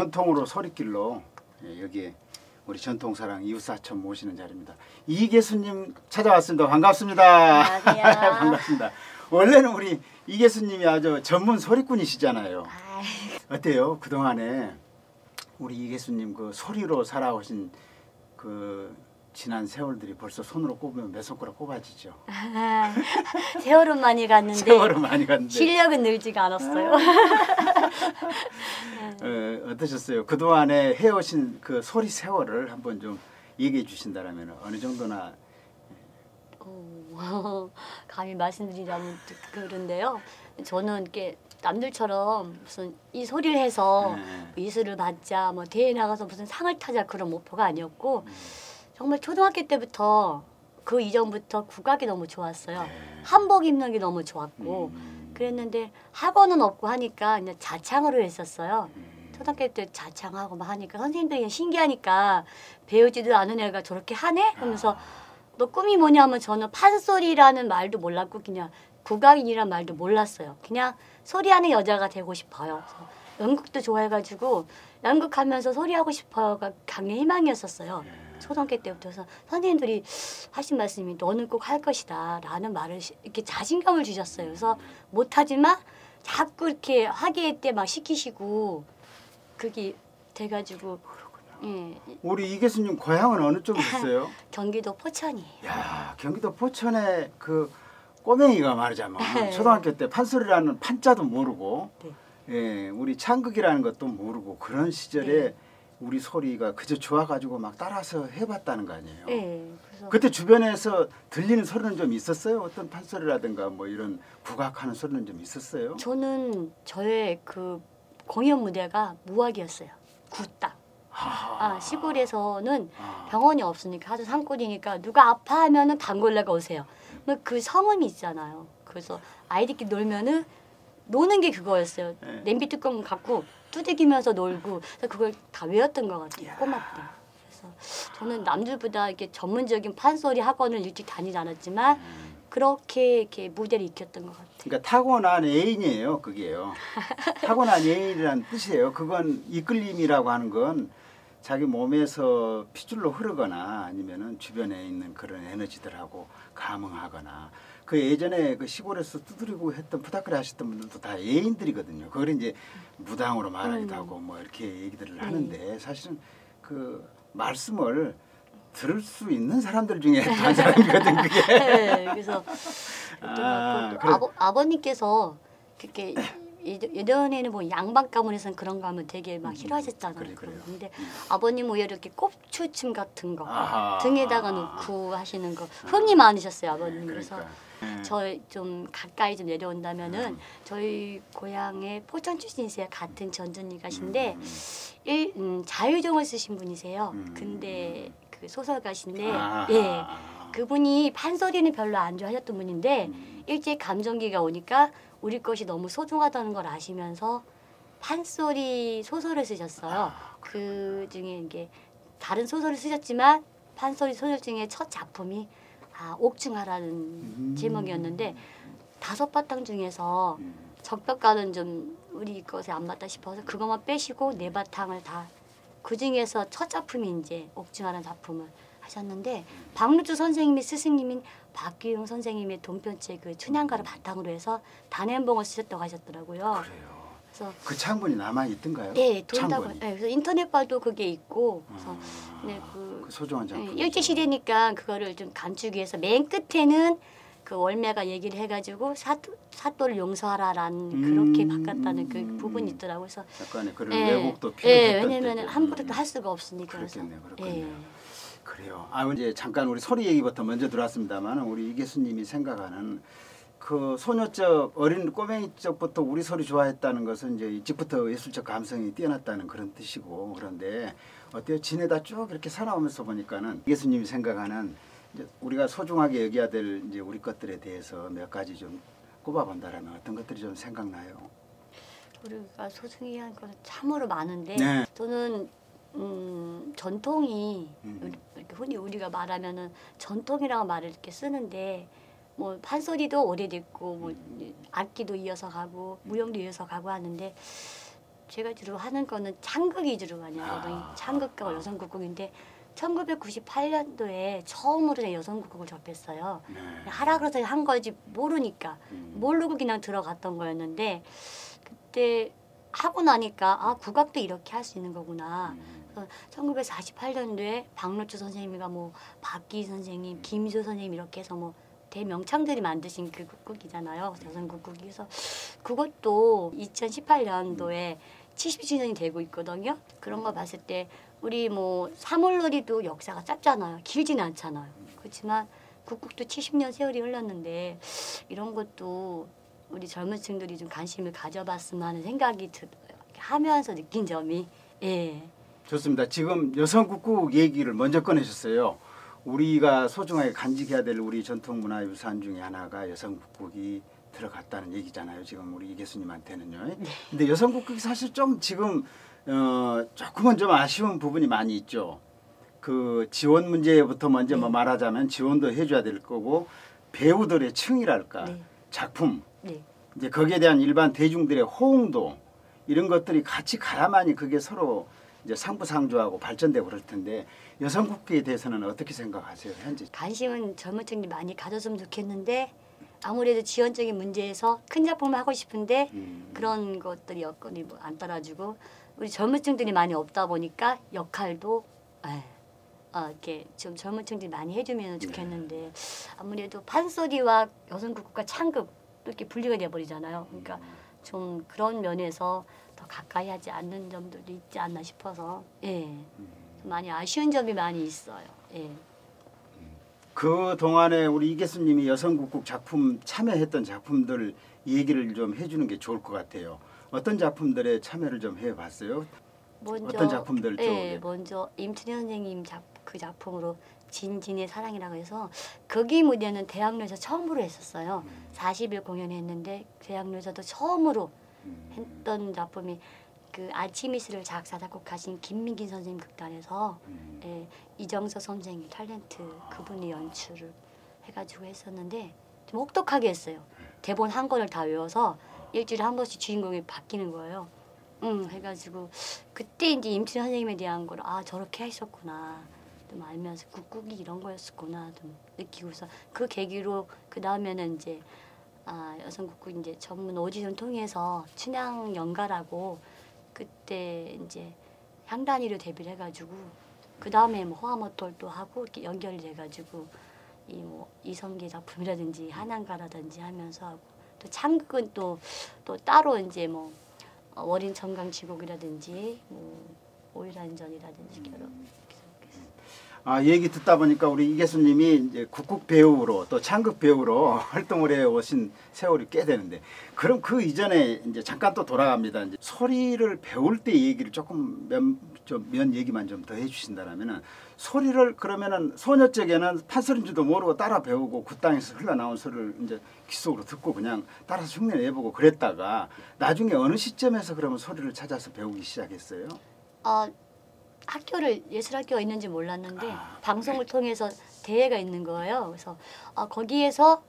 전통으로 소리길로 예, 여기 우리 전통사랑 이웃사촌 모시는 자리입니다. 이계수님 찾아왔습니다. 반갑습니다. 반갑습니다. 원래는 우리 이계수님이 아주 전문 소리꾼이시잖아요. 어때요? 그동안에 우리 이계수님 그 소리로 살아오신 그 지난 세월들이 벌써 손으로 꼽으면 몇 손가락 꼽아지죠. 세월은 많이 갔는데 세월은 많이 갔는데 실력은 늘지가 않았어요. 어, 어떠셨어요? 그동안에 해오신 그 소리 세월을 한번 좀 얘기해 주신다면 어느 정도나 오, 감히 말씀드리자면 그런데요. 저는 이렇게 남들처럼 무슨 이 소리를 해서 네. 미술을 받자, 뭐 대회 나가서 무슨 상을 타자 그런 목표가 아니었고 정말 초등학교 때부터 그 이전부터 국악이 너무 좋았어요. 네. 한복 입는 게 너무 좋았고 음, 그랬는데 학원은 없고 하니까 그냥 자창으로 했었어요. 음, 초등학교 때 자창하고 막 하니까 선생님들이 그냥 신기하니까 배우지도 않은 애가 저렇게 하네? 하면서 너 꿈이 뭐냐면 저는 판소리라는 말도 몰랐고 그냥 국악인이란 말도 몰랐어요. 그냥 소리하는 여자가 되고 싶어요. 그래서 연극도 좋아해가지고 연극하면서 소리하고 싶어요가 강의 희망이었었어요. 초등학교 때부터 선생님들이 하신 말씀이 너는 꼭 할 것이다 라는 말을 시- 이렇게 자신감을 주셨어요. 그래서 못하지만 자꾸 이렇게 하게 때막 시키시고 그게 돼가지고 예, 우리 이계수님 고향은 어느 쪽이셨어요? 경기도 포천이 야 경기도 포천에 그 꼬맹이가 말하자면 네. 초등학교 때 판소리라는 판자도 모르고 네. 예, 우리 창극이라는 것도 모르고 그런 시절에 네. 우리 소리가 그저 좋아가지고 막 따라서 해봤다는 거 아니에요? 예, 그래서 그때 주변에서 들리는 소리는 좀 있었어요? 어떤 판소리라든가 뭐 이런 국악하는 소리는 좀 있었어요? 저는 저의 그 공연 무대가 무학이었어요. 굿땅. 아, 시골에서는 아. 병원이 없으니까 하도 산골이니까 누가 아파하면은 단골레가 오세요. 뭐그 성음이 있잖아요. 그래서 아이들끼리 놀면은 노는 게 그거였어요. 네. 냄비 뚜껑 갖고 두들기면서 놀고 그래서 그걸 다 외웠던 것 같아요. 꼬마 때. 그래서 저는 남들보다 이렇게 전문적인 판소리 학원을 일찍 다니지 않았지만 그렇게 이렇게 무대를 익혔던 것 같아요. 그러니까 타고난 애인이에요, 그게요. 타고난 애인이라는 뜻이에요. 그건 이끌림이라고 하는 건 자기 몸에서 피줄로 흐르거나 아니면은 주변에 있는 그런 에너지들하고 감응하거나 그 예전에 그 시골에서 두드리고 했던 부탁을 하셨던 분들도 다 애인들이거든요. 그걸 이제 무당으로 말하기도 음. 하고 뭐 이렇게 얘기들을 하는데 사실은 그 말씀을 들을 수 있는 사람들 중에 한 사람이거든 그게. 네, 그래서 아, 또 그래. 아버, 아버님께서 그렇게 예전- 예전에는 뭐 양반 가문에서는 그런 거 하면 되게 막 싫어하셨잖아요. 그래, 그런 그래요. 거. 근데 아버님 오히려 이렇게 꼽추춤 같은 거 아하. 등에다가 놓고 하시는 거 흥이 많으셨어요 아버님. 그래서 그러니까. 예. 저희 좀 가까이 좀 내려온다면은 음. 저희 고향에 포천 출신이세요. 같은 전준이가신데 음, 일, 음, 자유종을 쓰신 분이세요. 음. 근데 그 소설가신데 아하. 예. 그분이 판소리는 별로 안 좋아하셨던 분인데 음. 일찍 감정기가 오니까 우리 것이 너무 소중하다는 걸 아시면서 판소리 소설을 쓰셨어요. 그 중에 이게 다른 소설을 쓰셨지만 판소리 소설 중에 첫 작품이 아, 옥중하라는 음. 제목이었는데 다섯 바탕 중에서 음. 적벽가는 좀 우리 것에 안 맞다 싶어서 그것만 빼시고 네 바탕을 다 그 중에서 첫 작품이 이제 옥중하라는 작품을 하셨는데 박루주 선생님의 스승님인 박기용 선생님의 돈편책 그 춘향가를 바탕으로 해서 단행본을 쓰셨다고 하셨더라고요. 그래요. 그래서 그 창본이 남아 있던가요? 네, 돈다고. 창본이. 네, 그래서 인터넷 봐도 그게 있고 그래서 아, 네, 그 그 소중한 작품. 네, 일제 시대니까 그거를 좀 감추기 위해서 맨 끝에는 그 월매가 얘기를 해가지고 사또, 사또를 용서하라라는 그렇게 음. 바꿨다는 그 부분이 있더라고요. 그래서 약간의 그런 예, 왜곡도 예, 필요했던 왜냐면 때죠. 함부로 음. 또할 수가 없으니까 그렇겠네요, 그렇겠네요. 예. 그래요. 아 이제 잠깐 우리 소리 얘기부터 먼저 들어왔습니다만 우리 이계수님이 생각하는 그 소녀적 어린 꼬맹이 적부터 우리 소리 좋아했다는 것은 이제 일찍부터 예술적 감성이 뛰어났다는 그런 뜻이고 그런데 어때요? 지내다 쭉 이렇게 살아오면서 보니까는 이계수님이 생각하는 이제 우리가 소중하게 여겨야 될 이제 우리 것들에 대해서 몇 가지 좀 꼽아본다라면 어떤 것들이 좀 생각나요? 우리가 소중히 한 거는 참으로 많은데 네. 저는 음, 전통이 음. 이렇게 흔히 우리가 말하면은 전통이라고 말을 이렇게 쓰는데 뭐 판소리도 오래됐고 뭐 음. 악기도 이어서 가고 무용도 이어서 가고 하는데 제가 주로 하는 거는 창극 위주로 많이 하거든요. 아. 창극과 여성국국인데 1998년도에 처음으로 여성국국을 접했어요. 네. 하라 그래서 한 거지 모르니까 음. 모르고 그냥 들어갔던 거였는데 그때 하고 나니까 아 국악도 이렇게 할 수 있는 거구나. 음. 그래서 1948년도에 박노주 선생님과 뭐 박기 선생님, 김조 선생님 이렇게 해서 뭐 대명창들이 만드신 그 국국이잖아요. 여성국국이 그래서 그것도 2018년도에 70주년이 되고 있거든요. 그런 거 봤을 때 우리 뭐 사물놀이도 역사가 짧잖아요. 길지는 않잖아요. 그렇지만 국국도 70년 세월이 흘렀는데 이런 것도 우리 젊은 층들이 좀 관심을 가져봤으면 하는 생각이 들어요. 하면서 느낀 점이 예. 좋습니다. 지금 여성 국국 얘기를 먼저 꺼내셨어요. 우리가 소중하게 간직해야 될 우리 전통 문화 유산 중에 하나가 여성 국국이 들어갔다는 얘기잖아요. 지금 우리 이 교수님한테는요. 근데 여성 국국이 사실 좀 지금 어, 조금은 좀 아쉬운 부분이 많이 있죠. 그 지원 문제부터 먼저 뭐 말하자면 지원도 해줘야 될 거고 배우들의 층이랄까 네. 작품 네. 이제 거기에 대한 일반 대중들의 호응도 이런 것들이 같이 가야만이 그게 서로 이제 상부상조하고 발전되고 그럴 텐데 여성 국기에 대해서는 어떻게 생각하세요 현재? 관심은 젊은 층이 많이 가졌으면 좋겠는데 아무래도 지원적인 문제에서 큰 작품을 하고 싶은데 음. 그런 것들이 여건이 뭐 안 따라주고 우리 젊은 층들이 많이 없다 보니까 역할도 에, 어, 이렇게 좀 젊은 층들이 많이 해주면 좋겠는데 아무래도 판소리와 여성국과 창극 또 이렇게 분리가 돼버리잖아요. 그러니까 좀 그런 면에서 더 가까이 하지 않는 점들도 있지 않나 싶어서 예, 좀 많이 아쉬운 점이 많이 있어요. 예. 그 동안에 우리 이 교수님이 여성국국 작품 참여했던 작품들 얘기를 좀 해주는 게 좋을 것 같아요. 어떤 작품들에 참여를 좀 해봤어요? 먼저 어떤 작품들 예, 쪽에? 먼저 임춘희 선생님 작, 그 작품으로 진진의 사랑이라고 해서 거기 무대는 대학로에서 처음으로 했었어요. 40일 공연했는데 대학로에서도 처음으로 했던 작품이 그 아치미스를 작사 작곡하신 김민긴 선생님 극단에서 예, 이정서 선생님 탤런트 그분이 연출을 해가지고 했었는데 좀 혹독하게 했어요. 대본 한 권을 다 외워서 일주일에 한 번씩 주인공이 바뀌는 거예요. 응, 해가지고 그때 이제 임춘 선생님에 대한 걸 아 저렇게 하셨구나. 좀 알면서 국국이 이런 거였었구나 좀 느끼고서 그 계기로 그 다음에는 이제 아 여성국국 이제 전문 오디션 통해서 춘향 연가라고 그때 이제 향단이로 데뷔를 해가지고 그 다음에 뭐 호화모톨도 하고 이렇게 연결이 돼가지고 이 뭐 이성계 작품이라든지 한양가라든지 하면서 하고 또 창극은 또 또 따로 이제 뭐 어, 월인 청강 지곡이라든지 뭐 오일한전이라든지 여러 아 얘기 듣다 보니까 우리 이 교수님이 이제 국국 배우로 또 창극 배우로 활동을 해 오신 세월이 꽤 되는데 그럼 그 이전에 이제 잠깐 또 돌아갑니다. 이제 소리를 배울 때 얘기를 조금 면좀면 얘기만 좀 더 해주신다면은 소리를 그러면은 소녀 쪽에는 판소리인지도 모르고 따라 배우고 그 땅에서 흘러나온 소리를 이제 귀 속으로 듣고 그냥 따라서 흉내 내보고 그랬다가 나중에 어느 시점에서 그러면 소리를 찾아서 배우기 시작했어요? 아 학교를 예술학교가 있는지 몰랐는데 아. 방송을 통해서 대회가 있는 거예요. 그래서 아, 거기에서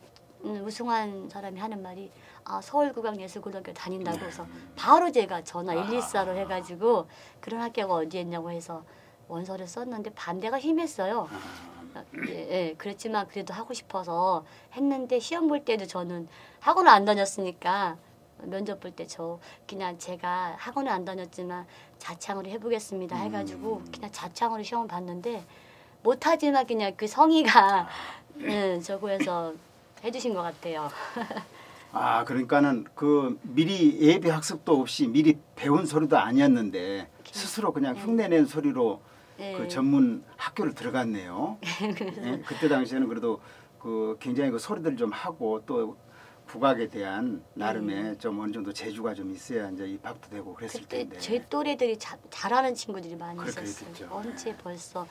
음, 우승한 사람이 하는 말이 아, 서울국악예술고등학교 다닌다고 해서 바로 제가 전화 114로 해가지고 그런 학교가 어디 있냐고 해서 원서를 썼는데 반대가 심했어요. 예, 예, 그렇지만 그래도 하고 싶어서 했는데 시험 볼 때도 저는 학원을 안 다녔으니까 면접 볼 때 저 그냥 제가 학원을 안 다녔지만 자창으로 해보겠습니다 해가지고 그냥 자창으로 시험을 봤는데 못하지만 그냥 그 성의가 예, 저거에서 해주신 것 같아요. 아 그러니까는 그 미리 예비 학습도 없이 미리 배운 소리도 아니었는데 스스로 그냥 흉내낸 소리로 예. 그 전문 학교를 들어갔네요. 예, 그때 당시에는 그래도 그 굉장히 그 소리들 좀 하고 또 국악에 대한 나름의 좀 어느 정도 재주가 좀 있어야 이제 입학도 되고 그랬을 그때 텐데. 제 또래들이 자, 잘하는 친구들이 많이 있었어요. 언제 벌써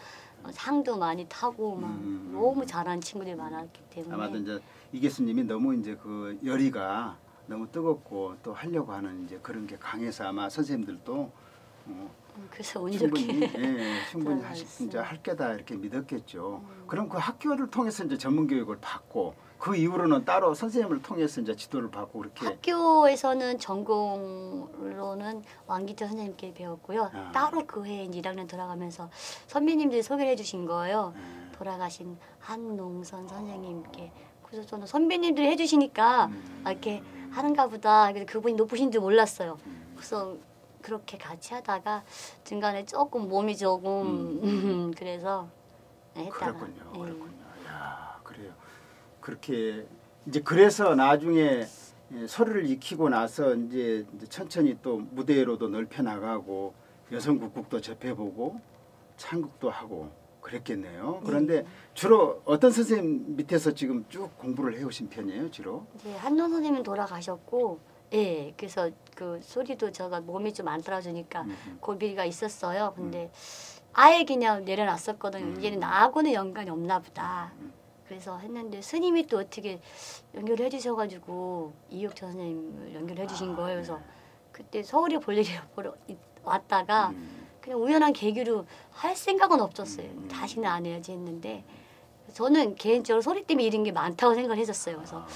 어, 상도 많이 타고 막 음. 너무 잘하는 친구들이 많았기 때문에 아마도 이제 이 교수님이 너무 이제 그 열의가 너무 뜨겁고 또 하려고 하는 이제 그런 게 강해서 아마 선생님들도 어, 음, 그래서 운 충분히 좋게 예, 충분히 하시. 이제 할 게다 이렇게 믿었겠죠. 음. 그럼 그 학교를 통해서 이제 전문 교육을 받고 그 이후로는 따로 선생님을 통해서 이제 지도를 받고 그렇게 학교에서는 전공으로는 왕기태 선생님께 배웠고요. 아. 따로 그 해에 이제 1학년 들어가면서 선배님들이 소개를 해주신 거예요. 음, 돌아가신 한농선 선생님께. 그래서 저는 선배님들이 해주시니까 음. 아, 이렇게 하는가 보다. 그래서 그분이 높으신 줄 몰랐어요. 음. 그래서 그렇게 같이 하다가 중간에 조금 몸이 조금 그래서 네, 했다가 음. 그렇군요. 예. 그렇군요. 그렇게 이제 그래서 나중에 예, 소리를 익히고 나서 이제, 천천히 또 무대로도 넓혀 나가고 여성 국국도 접해보고 창극도 하고 그랬겠네요. 그런데 주로 어떤 선생님 밑에서 지금 쭉 공부를 해오신 편이에요, 주로? 이제 한론 선생님 돌아가셨고 예 그래서 그 소리도 제가 몸이 좀 안 따라주니까 음. 고비가 있었어요 근데 아예 그냥 내려놨었거든요 음. 이제는 나하고는 연관이 없나 보다 음. 그래서 했는데 스님이 또 어떻게 연결해 주셔가지고 이육철 선생님을 연결해 주신 아, 거예요 그래서 네. 그때 서울에 볼 일이 보러 이- 왔다가 음. 그냥 우연한 계기로 할 생각은 없었어요. 음. 다시는 안 해야지 했는데 저는 개인적으로 소리 때문에 이런 게 많다고 생각을 했었어요. 그래서 아,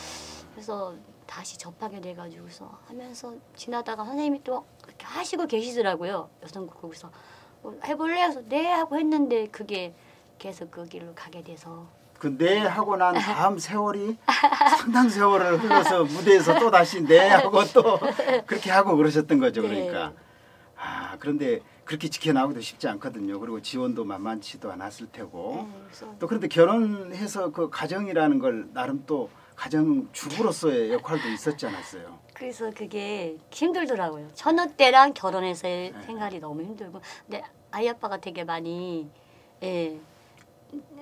그래서 다시 접하게 돼가지고서 하면서 지나다가 선생님이 또 그렇게 하시고 계시더라고요. 여성국국에서 어, 해볼래? 해서 네 하고 했는데 그게 계속 그 길로 가게 돼서 그네 하고 난 다음 세월이 상당 세월을 흘러서 무대에서 또 다시 네 하고 또 그렇게 하고 그러셨던 거죠 그러니까 네. 아 그런데 그렇게 지켜나오기도 쉽지 않거든요 그리고 지원도 만만치도 않았을 테고 네, 또 그런데 결혼해서 그 가정이라는 걸 나름 또 가정 주부로서의 역할도 있었지 않았어요 그래서 그게 힘들더라고요. 처녀 때랑 결혼해서의 네. 생활이 너무 힘들고 근데 아이 아빠가 되게 많이 예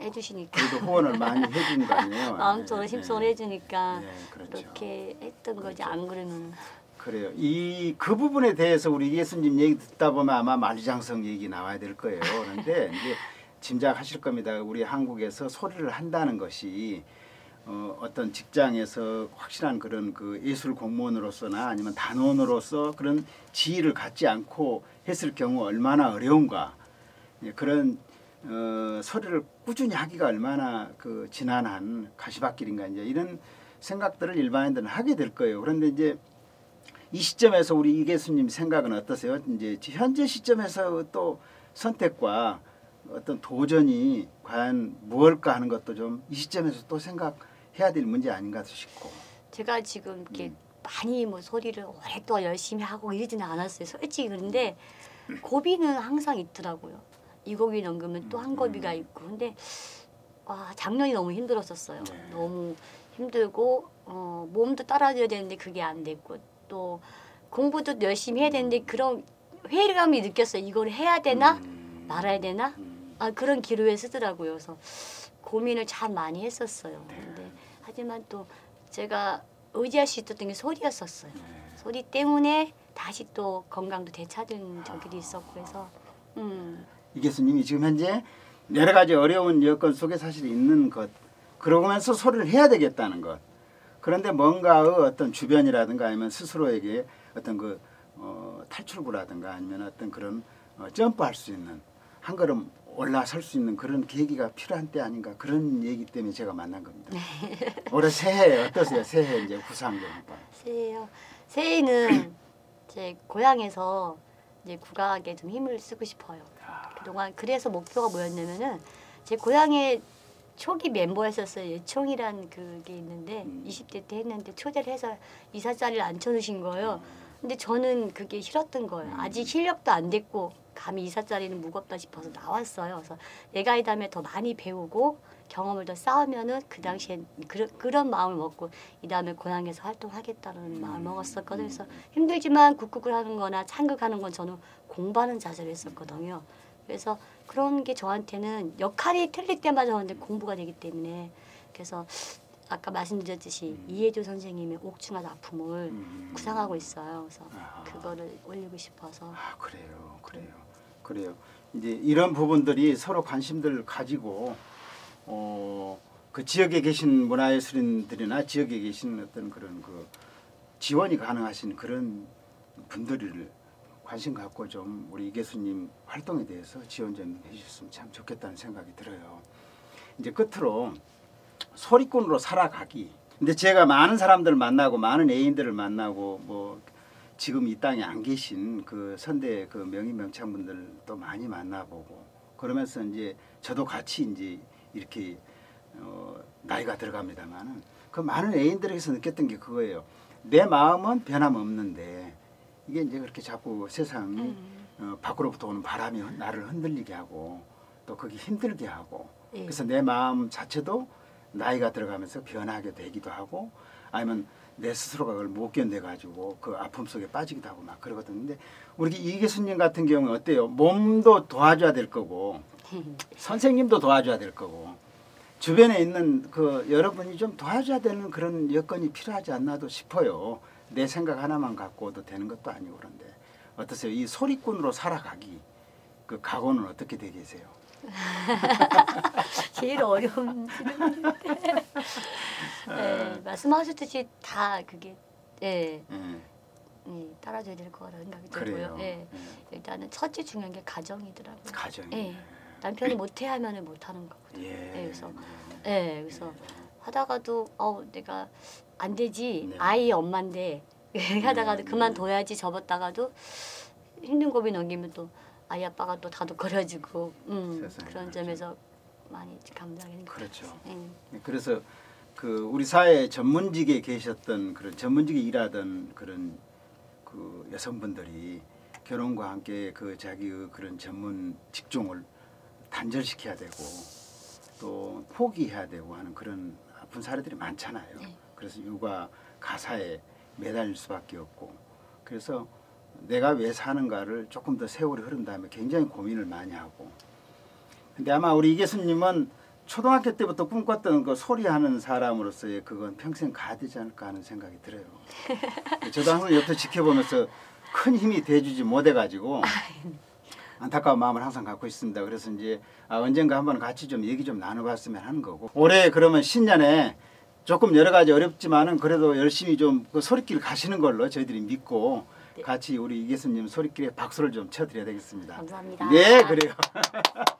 해주시니까 그래도 후원을 많이 해준 거 아니에요 마음속으로 네, 심성을 네. 해주니까 네, 그렇죠. 이렇게 했던 거지 그렇죠. 안 그러면 그래요. 이 그 부분에 대해서 우리 예수님 얘기 듣다 보면 아마 만리장성 얘기 나와야 될 거예요. 그런데 이제 짐작하실 겁니다. 우리 한국에서 소리를 한다는 것이 어, 어떤 직장에서 확실한 그런 그 예술 공무원으로서나 아니면 단원으로서 그런 지위를 갖지 않고 했을 경우 얼마나 어려운가 예, 그런 어, 소리를 꾸준히 하기가 얼마나 그 지난한 가시밭길인가 이제 이런 생각들을 일반인들은 하게 될 거예요. 그런데 이제 이 시점에서 우리 이계수님 생각은 어떠세요? 이제 현재 시점에서 또 선택과 어떤 도전이 과연 무엇일까 하는 것도 좀 이 시점에서 또 생각해야 될 문제 아닌가 싶고. 제가 지금 이렇게 음. 많이 뭐 소리를 오랫동안 열심히 하고 이러지는 않았어요. 솔직히 그런데 고비는 항상 있더라고요. 이 고비 넘으면 또한 고비가 있고 근데 와 작년이 너무 힘들었었어요. 네. 너무 힘들고 어, 몸도 따라줘야 되는데 그게 안 됐고 또 공부도 열심히 해야 되는데 그런 회의감이 느꼈어요. 이걸 해야 되나 음. 말아야 되나 음. 아 그런 기로에 쓰더라고요. 그래서 고민을 참 많이 했었어요. 네. 근데 하지만 또 제가 의지할 수 있었던 게 소리였었어요. 네. 소리 때문에 다시 또 건강도 되찾은 적이 있었고 해서 음. 이계수님이 지금 현재 여러 가지 어려운 여건 속에 사실 있는 것 그러면서 소리를 해야 되겠다는 것 그런데 뭔가의 어떤 주변이라든가 아니면 스스로에게 어떤 그 어, 탈출구라든가 아니면 어떤 그런 어, 점프할 수 있는 한 걸음 올라설 수 있는 그런 계기가 필요한 때 아닌가 그런 얘기 때문에 제가 만난 겁니다. 올해 새해 어떠세요? 새해 이제 구상 좀 한번. 새해요. 새해는 제 고향에서 이제 국악에 좀 힘을 쓰고 싶어요. 아, 그동안 그래서 목표가 뭐였냐면은 제 고향에 초기 멤버였었어요. 예총이란 그게 있는데 음. 20대 때 했는데 초대를 해서 이사 자리를 앉혀주신 거예요. 근데 저는 그게 싫었던 거예요. 음. 아직 실력도 안 됐고 감히 이사 자리는 무겁다 싶어서 나왔어요. 그래서 내가 이 다음에 더 많이 배우고 경험을 더 쌓으면은 그 당시엔 그런 그런 마음을 먹고 이 다음에 고향에서 활동하겠다는 마음을 먹었었거든요. 그래서 힘들지만 국국을 하는 거나 창극하는 건 저는 공부하는 자세로 했었거든요. 그래서 그런 게 저한테는 역할이 틀릴 때마다 저한테 공부가 되기 때문에 그래서 아까 말씀드렸듯이 음. 이해조 선생님의 옥중한 아픔을 음. 구상하고 있어요. 그래서 아. 그거를 올리고 싶어서 아 그래요, 그래요, 그래요. 이제 이런 부분들이 서로 관심들 가지고 어, 그 지역에 계신 문화예술인들이나 지역에 계신 어떤 그런 그 지원이 가능하신 그런 분들을 관심 갖고 좀 우리 이계수님 활동에 대해서 지원 좀 해주셨으면 참 좋겠다는 생각이 들어요. 이제 끝으로 소리꾼으로 살아가기. 근데 제가 많은 사람들을 만나고 많은 애인들을 만나고 뭐 지금 이 땅에 안 계신 그 선대 그 명인 명창분들도 많이 만나보고 그러면서 이제 저도 같이 이제 이렇게 어, 나이가 들어갑니다만은 그 많은 애인들에게서 느꼈던 게 그거예요. 내 마음은 변함없는데 이게 이제 그렇게 자꾸 세상이 음. 어, 밖으로부터 오는 바람이 흔- 나를 흔들리게 하고 또 그게 힘들게 하고 예. 그래서 내 마음 자체도 나이가 들어가면서 변하게 되기도 하고 아니면 내 스스로가 그걸 못 견뎌 가지고 그 아픔 속에 빠지기도 하고 막 그러거든요. 근데 우리 이계수님 같은 경우는 어때요? 몸도 도와줘야 될 거고 선생님도 도와줘야 될 거고 주변에 있는 그 여러분이 좀 도와줘야 되는 그런 여건이 필요하지 않나도 싶어요. 내 생각 하나만 갖고도 되는 것도 아니고 그런데 어떠세요? 이 소리꾼으로 살아가기 그 각오는 어떻게 되 계세요? 제일 어려운 질문인데. 네, 말씀하셨듯이 다 그게 예, 예, 예, 따라줘야 될 거라는 생각이. 들고요. 예. 예. 일단은 첫째 중요한 게 가정이더라고요. 가정이. 예. 남편이 못해 하면은 못하는 거거든요. 예. 예, 그래서 예, 그래서 하다가도 어 내가 안 되지 네. 아이 엄마인데 하다가도 네, 그만둬야지 접었다가도 힘든 고비 넘기면 또 아이 아빠가 또 다독거려주고 음, 그런 그렇죠. 점에서 많이 감사하는 것 그렇죠. 예. 그래서 그 우리 사회 전문직에 계셨던 그런 전문직에 일하던 그런 그 여성분들이 결혼과 함께 그 자기의 그런 전문 직종을 단절시켜야 되고 또 포기해야 되고 하는 그런 아픈 사례들이 많잖아요. 네. 그래서 육아 가사에 매달릴 수밖에 없고 그래서 내가 왜 사는가를 조금 더 세월이 흐른 다음에 굉장히 고민을 많이 하고 근데 아마 우리 이계수님은 초등학교 때부터 꿈꿨던 그 소리하는 사람으로서의 그건 평생 가야 되지 않을까 하는 생각이 들어요. 저도 항상 옆에 지켜보면서 큰 힘이 돼주지 못해가지고 안타까운 마음을 항상 갖고 있습니다. 그래서 이제 아, 언젠가 한번 같이 좀 얘기 좀 나눠봤으면 하는 거고 올해 그러면 신년에 조금 여러 가지 어렵지만은 그래도 열심히 좀 그 소리길 가시는 걸로 저희들이 믿고 네. 같이 우리 이계수님 소리길에 박수를 좀 쳐드려야 되겠습니다. 감사합니다. 네, 그래요.